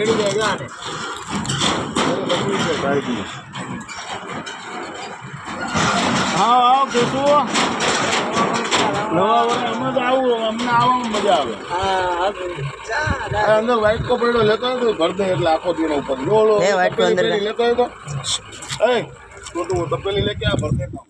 ચડી જાય જો આને હા આવો કેશું અંદર વ્હાઈટ કપડો લેતો હતો ભર દે એટલે આખો દિન ઉપર લો લો કો લેતો હતો તો એ તો તપેલી લે કે આ ભર દે